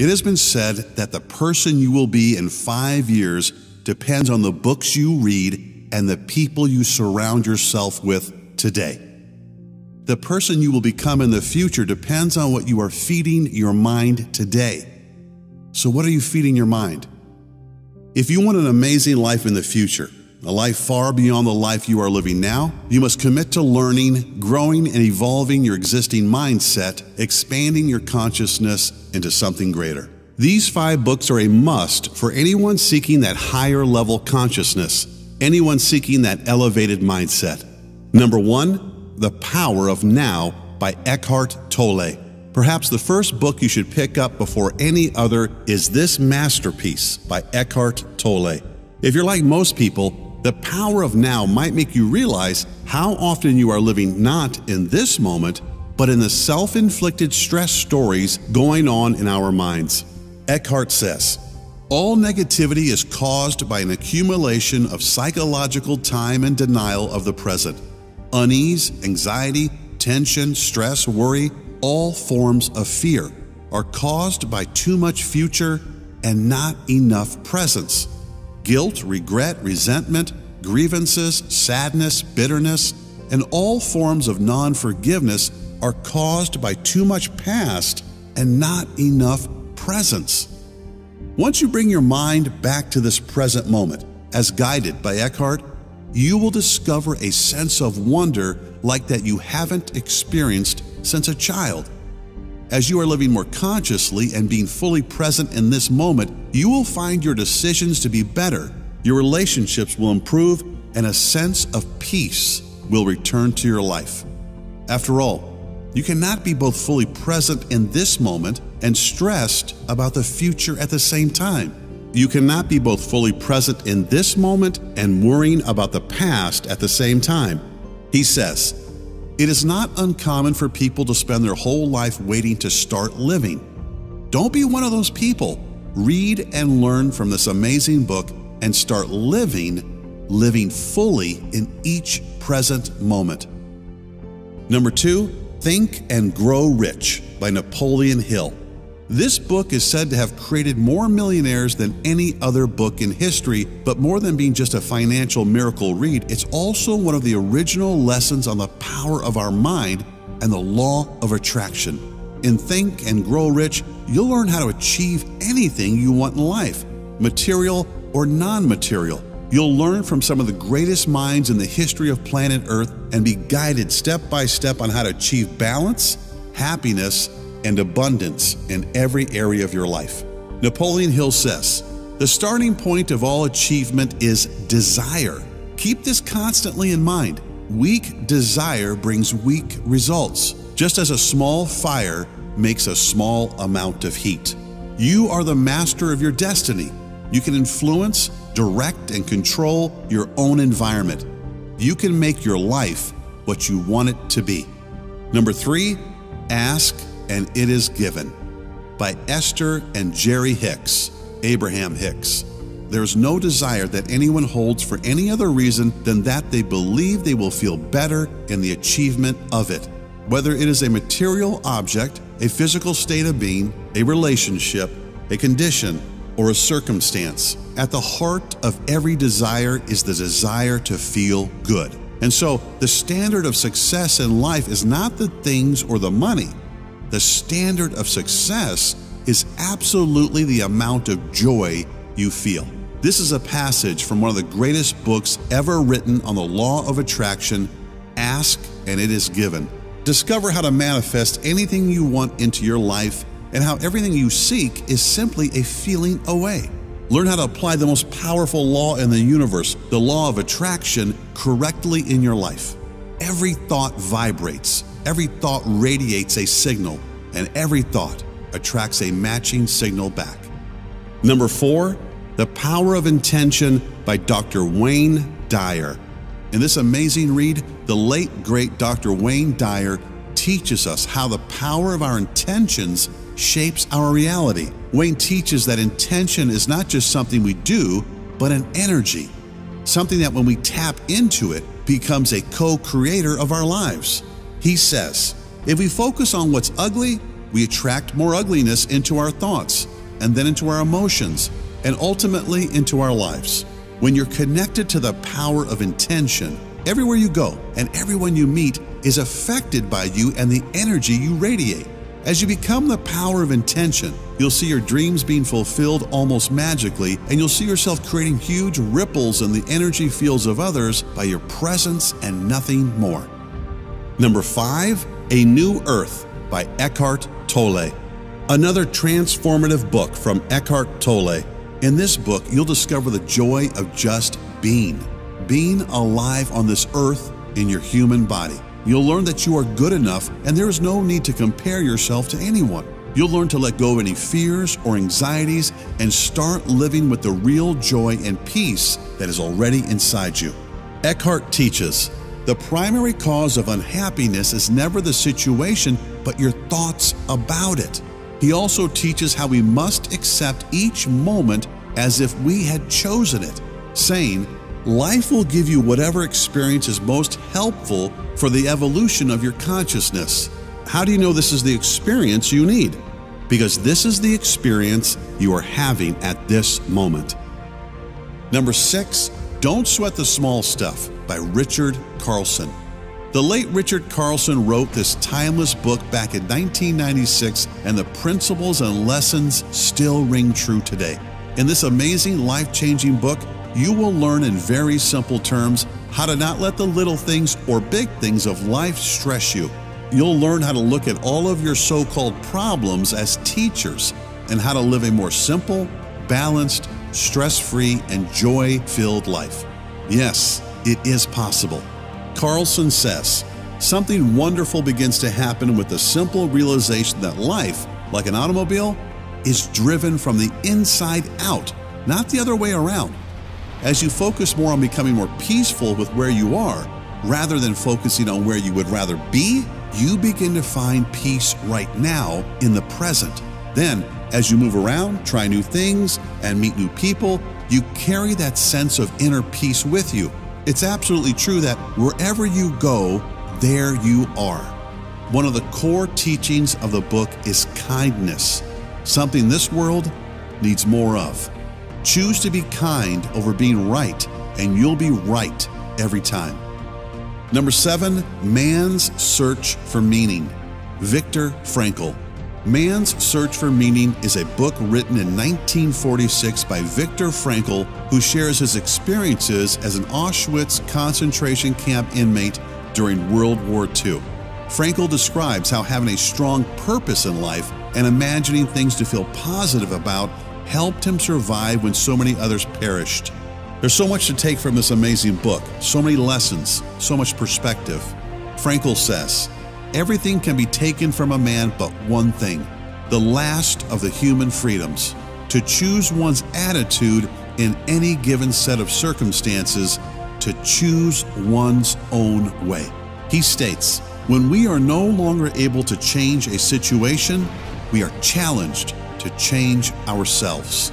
It has been said that the person you will be in five years depends on the books you read and the people you surround yourself with today. The person you will become in the future depends on what you are feeding your mind today. So, what are you feeding your mind? If you want an amazing life in the future, a life far beyond the life you are living now, you must commit to learning, growing, and evolving your existing mindset, expanding your consciousness into something greater. These five books are a must for anyone seeking that higher level consciousness, anyone seeking that elevated mindset. Number one, The Power of Now by Eckhart Tolle. Perhaps the first book you should pick up before any other is this masterpiece by Eckhart Tolle. If you're like most people, the power of now might make you realize how often you are living not in this moment, but in the self inflicted stress stories going on in our minds. Eckhart says, All negativity is caused by an accumulation of psychological time and denial of the present. Unease, anxiety, tension, stress, worry, all forms of fear are caused by too much future and not enough presence. Guilt, regret, resentment, grievances, sadness, bitterness, and all forms of non forgiveness are caused by too much past and not enough presence. Once you bring your mind back to this present moment, as guided by Eckhart, you will discover a sense of wonder like that you haven't experienced since a child. As you are living more consciously and being fully present in this moment, you will find your decisions to be better, your relationships will improve, and a sense of peace will return to your life. After all, you cannot be both fully present in this moment and stressed about the future at the same time. You cannot be both fully present in this moment and worrying about the past at the same time. He says, It is not uncommon for people to spend their whole life waiting to start living. Don't be one of those people. Read and learn from this amazing book and start living, living fully in each present moment. Number two, Think and Grow Rich by Napoleon Hill. This book is said to have created more millionaires than any other book in history, but more than being just a financial miracle read, it's also one of the original lessons on the power of our mind and the law of attraction. In Think and Grow Rich, you'll learn how to achieve anything you want in life, material or non material. You'll learn from some of the greatest minds in the history of planet Earth and be guided step by step on how to achieve balance, happiness, and abundance in every area of your life. Napoleon Hill says, The starting point of all achievement is desire. Keep this constantly in mind. Weak desire brings weak results, just as a small fire makes a small amount of heat. You are the master of your destiny. You can influence, direct, and control your own environment. You can make your life what you want it to be. Number three, ask and it is given by Esther and Jerry Hicks, Abraham Hicks. There is no desire that anyone holds for any other reason than that they believe they will feel better in the achievement of it. Whether it is a material object, a physical state of being, a relationship, a condition, or a circumstance, at the heart of every desire is the desire to feel good. And so, the standard of success in life is not the things or the money, the standard of success is absolutely the amount of joy you feel. This is a passage from one of the greatest books ever written on the law of attraction Ask and it is given. Discover how to manifest anything you want into your life and how everything you seek is simply a feeling away. Learn how to apply the most powerful law in the universe, the law of attraction, correctly in your life. Every thought vibrates Every thought radiates a signal, and every thought attracts a matching signal back. Number four, The Power of Intention by Dr. Wayne Dyer. In this amazing read, the late great Dr. Wayne Dyer teaches us how the power of our intentions shapes our reality. Wayne teaches that intention is not just something we do, but an energy, something that when we tap into it becomes a co creator of our lives. He says, if we focus on what's ugly, we attract more ugliness into our thoughts, and then into our emotions, and ultimately into our lives. When you're connected to the power of intention, everywhere you go and everyone you meet is affected by you and the energy you radiate. As you become the power of intention, you'll see your dreams being fulfilled almost magically, and you'll see yourself creating huge ripples in the energy fields of others by your presence and nothing more. Number five, A New Earth by Eckhart Tolle. Another transformative book from Eckhart Tolle. In this book, you'll discover the joy of just being, being alive on this earth in your human body. You'll learn that you are good enough and there is no need to compare yourself to anyone. You'll learn to let go of any fears or anxieties and start living with the real joy and peace that is already inside you. Eckhart teaches the primary cause of unhappiness is never the situation, but your thoughts about it. He also teaches how we must accept each moment as if we had chosen it, saying, Life will give you whatever experience is most helpful for the evolution of your consciousness. How do you know this is the experience you need? Because this is the experience you are having at this moment. Number six, Don't Sweat the Small Stuff by Richard Carlson. The late Richard Carlson wrote this timeless book back in 1996, and the principles and lessons still ring true today. In this amazing, life changing book, you will learn in very simple terms how to not let the little things or big things of life stress you. You'll learn how to look at all of your so called problems as teachers and how to live a more simple, balanced, stress free, and joy filled life. Yes, it is possible. Carlson says, Something wonderful begins to happen with the simple realization that life, like an automobile, is driven from the inside out, not the other way around. As you focus more on becoming more peaceful with where you are, rather than focusing on where you would rather be, you begin to find peace right now in the present. Then, as you move around, try new things, and meet new people, you carry that sense of inner peace with you. It's absolutely true that wherever you go, there you are. One of the core teachings of the book is kindness, something this world needs more of. Choose to be kind over being right, and you'll be right every time. Number seven, Man's Search for Meaning. Viktor Frankl. Man's Search for Meaning is a book written in 1946 by Viktor Frankl, who shares his experiences as an Auschwitz concentration camp inmate during World War II. Frankl describes how having a strong purpose in life and imagining things to feel positive about helped him survive when so many others perished. There's so much to take from this amazing book, so many lessons, so much perspective. Frankl says, Everything can be taken from a man but one thing the last of the human freedoms to choose one's attitude in any given set of circumstances, to choose one's own way. He states, When we are no longer able to change a situation, we are challenged to change ourselves.